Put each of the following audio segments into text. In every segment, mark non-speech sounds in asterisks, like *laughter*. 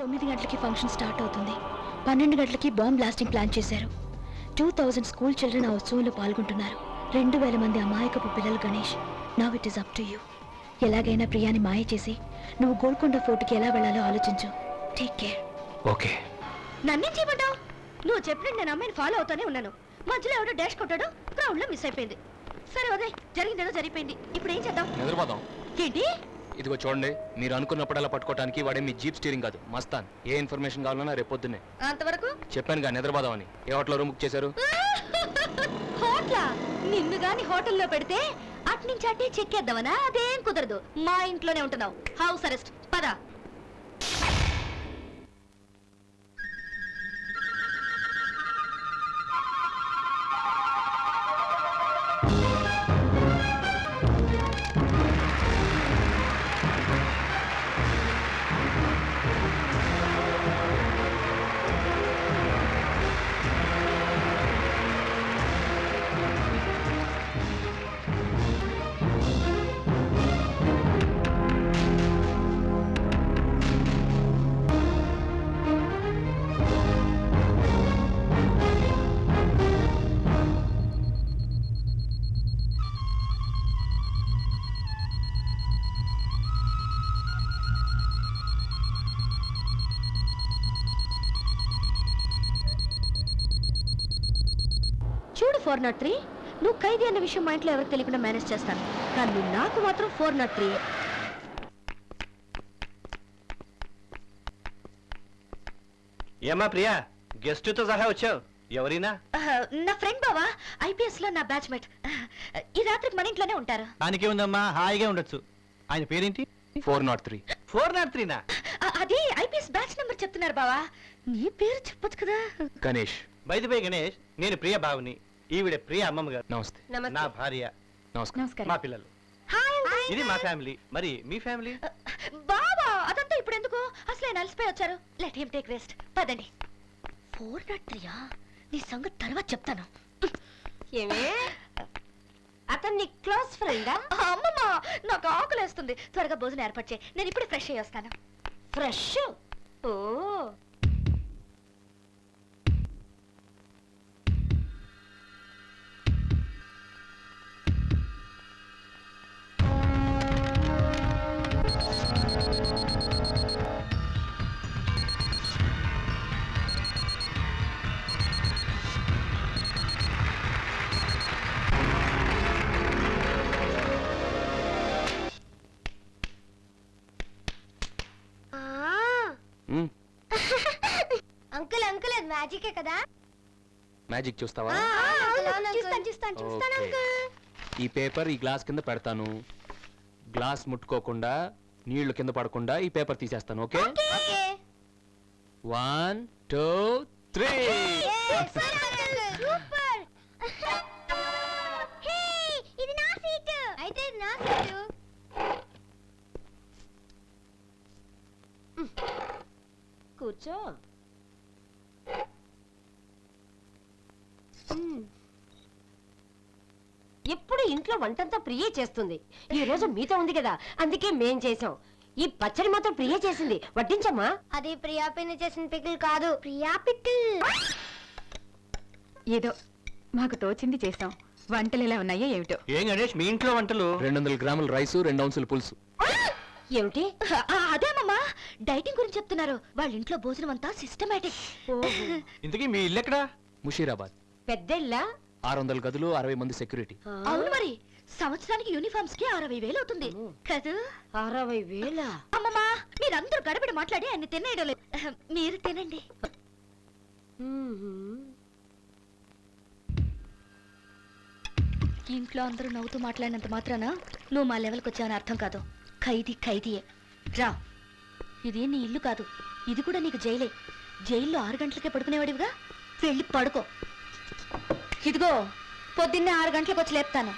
తొమ్మిది గంటలకి function start అవుతుంది. పన్నెండు గంటలకి బాంబ్ బ్లాస్టింగ్ ప్లాన్ చేశారు. టూ థౌజండ్ స్కూల్ చిల్డ్రన్ ఆ ఉత్సవంలో పాల్గొంటున్నారు. రెండు వేల మంది అమాయకపు పిల్లలు Ganesh. Now it is up to you ఎలాగైనా ప్రియాని మాయ చేసి నువ్వు గోల్కొండ ఫోర్ట్కి ఎలా వెళ్ళాలో ఆలోచించు. Take care okay. నన్నేం చేయమంటావు? నువ్వు చెప్పినట్టు నేను అమ్మాయిని ఫాలో అవుతానే ఉన్నాను. మధ్యలో ఎవడో డాష్ కొట్టాడు గ్రౌండ్లో మిస్ అయిపోయింది. సరే వదే జరిగిందేదో జరిగిపోయింది. ఇప్పుడు ఏం చేద్దాం? ఏంటి? ఇదిగో చూడండి మీరు అనుకున్నప్పుడల్లా పట్టుకోవడానికి వాడే మీ జీప్ స్టీరింగ్ కాదు మస్తాన్. ఏ ఇన్ఫర్మేషన్ కావాలన్నా రేపు పొద్దున్నే. అంతవరకు? చెప్పాను కదా నిద్రపోదామని. ఏ హోటల్లో రూమ్ బుక్ చేశారు? *laughs* హోటలా? నిన్ను గాని హోటల్లో పెడితే అట్నుంచి అట్టే చెక్కేద్దామనా అదేం కుదరదు. మా ఇంట్లోనే ఉంటున్నావు. House arrest. పద. Four not three. నువ్వు ఖైదీ అన్న విషయం మా ఇంట్లో ఎవరికి తెలియకుండా మేనేజ్ చేస్తాను. కానీ నువ్వు నాకు మాత్రం ఫోర్ నాట్ త్రీ. ఏమా ప్రియా గెస్ట్తో సహా వచ్చావు. ఎవరైనా? నా ఫ్రెండ్ బావా ఐపీఎస్లో నా బ్యాచ్మేట్. ఈ రాత్రికి మన ఇంట్లోనే ఉంటారు. దానికే ఉందమ్మా హాయిగా ఉండొచ్చు. ఆయన పేరేంటి? Four not three. Four not త్రీనా? అది ఐపీఎస్ బ్యాచ్ నెంబర్ చెప్తున్నారు బావా. నీ పేరు చెప్పొచ్చు కదా. గణేష్. బై గణేష్ నేను ప్రియ బావుని. ఈవిడ ప్రియ అమ్మమ్మ గారు. నమస్తే. నా భార్య. నమస్కారం. నమస్కారం. మా పిల్లలు. ఇది మా ఫ్యామిలీ. మరి మీ ఫ్యామిలీ? బావా అదంతా ఇప్పుడు ఎందుకు? అసలు ఆయన అలసిపోయి వచ్చారు. లెట్ హిమ్ టేక్ రెస్ట్ పదండి. ఫోర్ నాట్ త్రీయా నీ సంగతి తర్వాత చెప్తాను. ఏమే? అతను నీ క్లోజ్ ఫ్రెండా? అమ్మమ్మ నాకు ఆకలేస్తుంది. త్వరగా భోజనం ఏర్పాటు చేయి. నేను ఇప్పుడు ఫ్రెష్ అయ్యి వస్తాను. ఫ్రెష్? ఓ. అంకుల్ అంకుల్ అది మ్యాజికే కదా? మ్యాజిక్ చూస్తావా? చూస్తాను చూస్తాను చూస్తాను ఓకే. అంకుల్. ఈ పేపర్ ఈ గ్లాస్ కింద పెడతాను. గ్లాస్ ముట్టుకోకుండా నీళ్ళు కింద పడకుండా ఈ పేపర్ తీసేస్తాను okay? Okay. One two three super hey ఇది నా సీట్ అయితే ఇది నా సీటు కూర్చో. ఎప్పుడు ఇంట్లో వంటంతా ప్రియే చేస్తుంది. ఈ రోజు మీతో ఉంది కదా అందుకే మేం చేసాం ఈ పచ్చడి మాత్రం ప్రియ చేసింది. వడ్డించమ్మా. అది ప్రియా పిన్ని చేసిన పికిల్ కాదు. ప్రియా పికిల్. ఏదో మాకు తోచింది చేసాం వంటలు ఎలా ఉన్నాయో ఏమిటో. ఏం గణేష్ మీ ఇంట్లో వంటలు? రెండు వందల గ్రాముల రైసు రెండు అంశుల పులుసు. ఏమిటి? అదేమమ్మా డైటింగ్ గురించి చెప్తున్నారు. వాళ్ళ ఇంట్లో భోజనం అంతా సిస్టమేటిక్ ఇంతకీ మీ ఇల్లు ఎక్కడా? ముషీరాబాద్. పెద్దెల్లా? ఆరు వందల గదులు అరవై మంది సెక్యూరిటీ. అవును మరి. సంవత్సరానికి యూనిఫామ్స్కి అరవై వేలు అవుతుంది. కదా. అరవై వేల? అమ్మమ్మా మీరందరూ గడబడి మాట్లాడి ఆయన తినేయడం లేదు. మీరు తినండి. ఇంట్లో అందరూ నవ్వుతూ మాట్లాడినంత మాత్రాన నువ్వు మా లెవెల్కి వచ్చావని అర్థం కాదు. ఖైదీ ఖైదీయే రా. ఇది నీ ఇల్లు కాదు. ఇది కూడా నీకు జైలే. జైల్లో ఆరు గంటలకే పడుకునేవాడివిగా? వెళ్ళి పడుకో. ఇదిగో పొద్దున్నే ఆరు గంటలకు వచ్చి లేపుతాను.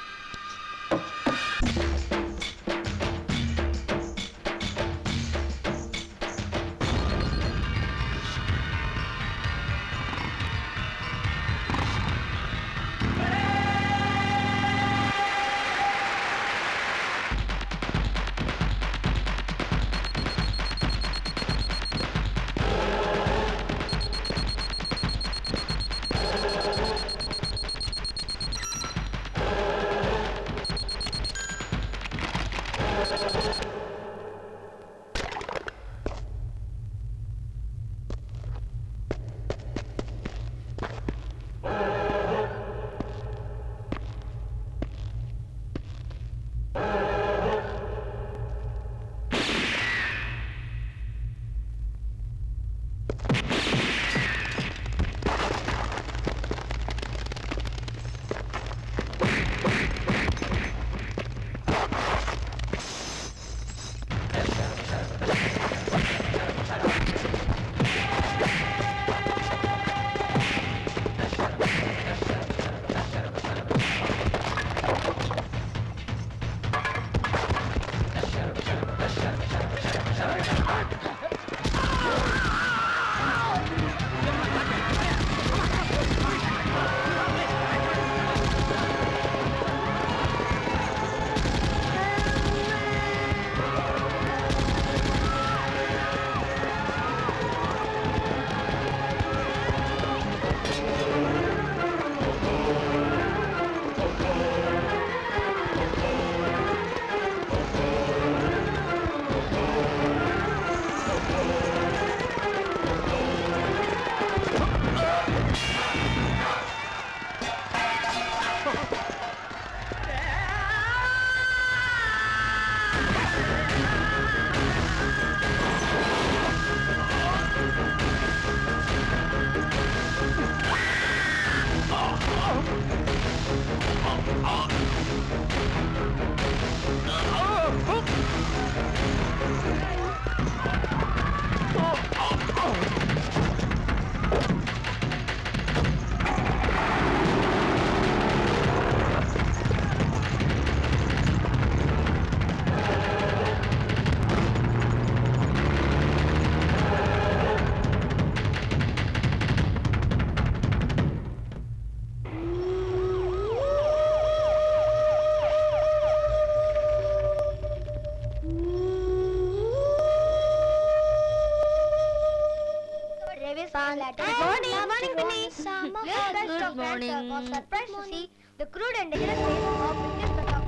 Morning. surprised to see the crude and dangerous ways of British Pratap.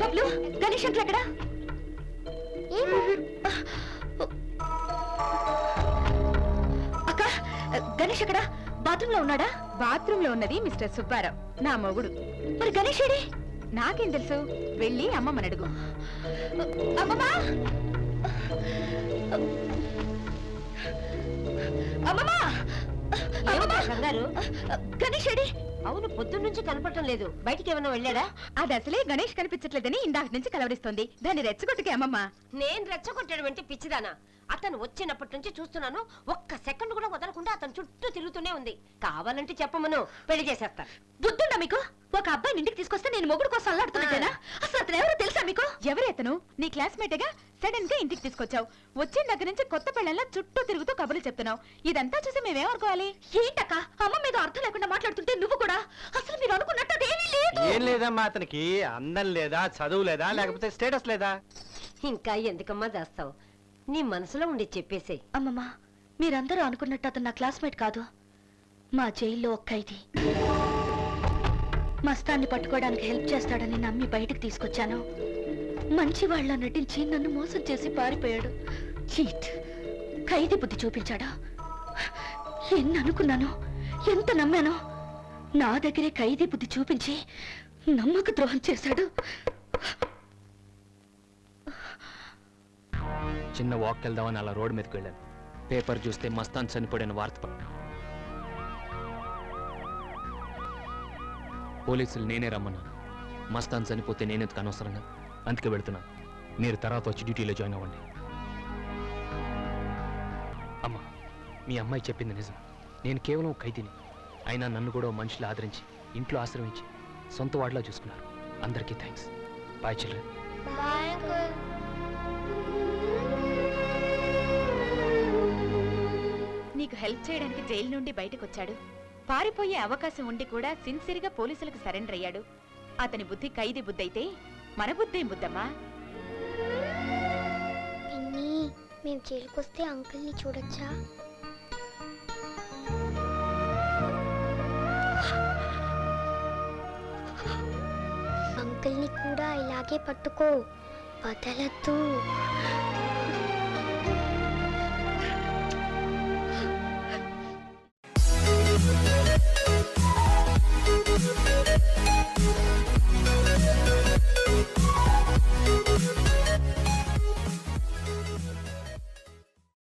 Bablu Ganesh uncle ఎక్కడా అక్క గణేష్ ఎక్కడా బాత్రూమ్లో ఉన్నాడా బాత్రూమ్లో ఉన్నది మిస్టర్ సుబ్బారావు నా మొగుడు మరి గణేష్ ఏడి నాకేం తెలుసు వెళ్ళి అమ్మమ్మని అడుగు అమ్మమ్మా కంగారు గణేష్ ఏడి అవును పొద్దున్న నుంచి కనపడటం లేదు. బయటికి ఏమైనా వెళ్ళాడా? అది అసలే గణేష్ కనిపించట్లేదని ఇందాక నుంచి కలవరిస్తోంది. దాన్ని రెచ్చగొట్టుకే అమ్మమ్మ. నేను రెచ్చగొట్టడం అంటే పిచ్చిదానా? అతను వచ్చినప్పటి నుంచి చూస్తున్నాను. ఒక్క సెకండ్ కూడా వదలకుండా అతను చుట్టూ తిరుగుతూనే ఉంది. కావాలంటే చెప్పమను. పెళ్ళి చేసేస్తాను బుద్ధుందా మీకు? ఒక అబ్బాయిని ఇంటికి తీసుకొస్తే నేను మొగుడు కోసం అల్లాడుతున్నట్టేనా అసలు అతను ఎవరో తెలుసా మీకు? ఎవరే అతను? నీ క్లాస్మేటేగా సడన్గా ఇంటికి తీసుకొచ్చావు. వచ్చిన దగ్గర నుంచి కొత్త పెళ్ళంలా చుట్టూ తిరుగుతూ కబుర్లు చెప్తున్నావు. ఇదంతా చూసి మేమేమనుకోవాలి ఏంటక్క? అమ్మ మీద అర్థం లేకుండా మాట్లాడుతుంటే నువ్వు కూడా? అసలు మీరు అనుకున్నట్టు అదేమీ లేదు. ఏం లేదమ్మా అతనికి. అందం లేదా చదువు లేదా లేకపోతే స్టేటస్ లేదా? ఇంకా ఎందుకమ్మా దాస్తావు నీ మనసులో ఉండి చెప్పేసే. అమ్మమ్మ మీరందరూ అనుకున్నట్టు అతను నా క్లాస్మేట్ కాదు. మా జైల్లో ఒక్క ఇది. మస్తాన్ని పట్టుకోవడానికి హెల్ప్ చేస్తాడని నమ్మి బయటకు తీసుకొచ్చాను. మంచి వాళ్ళ నటించి నన్ను మోసం చేసి పారిపోయాడు. చీట్. ఖైదీ బుద్ధి చూపించాడా? ఎన్ని అనుకున్నాను? ఎంత నమ్మాను? నా దగ్గరే ఖైదీ బుద్ధి చూపించి నమ్మక ద్రోహం చేశాడు. చిన్న వాక్ వెళ్దామని అలా రోడ్డు మీదకి వెళ్ళాను. పేపర్ చూస్తే మస్తాన్ చనిపోయిన వార్త పోలీసులు నేనే రమ్మన్నాను. మస్తాన్ చనిపోతే నేనెందుకు అనవసరంగా? అందుకే వెళ్తున్నాను మీరు తర్వాత వచ్చి డ్యూటీలో జాయిన్ అవ్వండి. అమ్మా మీ అమ్మాయి చెప్పింది నిజం. నేను కేవలం ఖైదీని. అయినా నన్ను కూడా మనుషులు ఆదరించి ఇంట్లో ఆశ్రమించి సొంత వాడిలా చూసుకున్నారు. అందరికీ థ్యాంక్స్ బాయ్ చిల్డ్రన్ నీకు హెల్ప్ చేయడానికి జైలు నుండి బయటకు వచ్చాడు పారిపోయే అవకాశం ఉండి కూడా సిన్సియర్గా పోలీసులకు సరెండర్ అయ్యాడు. అతని బుద్ధి ఖైదీ బుద్ధి అయితే మన బుద్ధి బుద్ధమ్మా పిన్ని మేము జైలుకొస్తే అంకుల్ని చూడొచ్చా? అంకుల్ని కూడా ఇలాగే పట్టుకో. వదలద్దు.